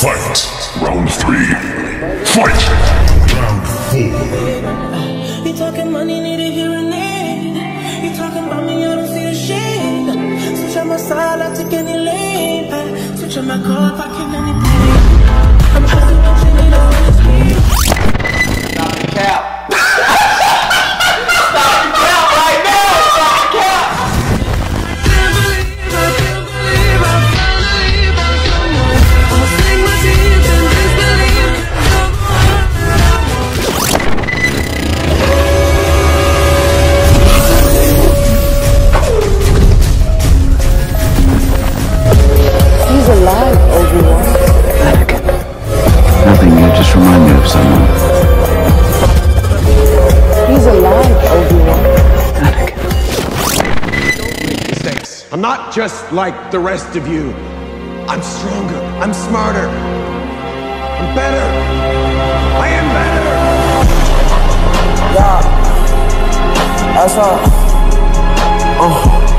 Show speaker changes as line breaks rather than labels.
Fight. Round three. Fight. Round four.
You talking money, need a hearing aid. You talking about me, I don't see a shade. Switch on my side, I take any lane. Switch on my car, I'm
not just like the rest of you. I'm stronger. I'm smarter. I'm better. I am better.
Yeah. That's all. Next?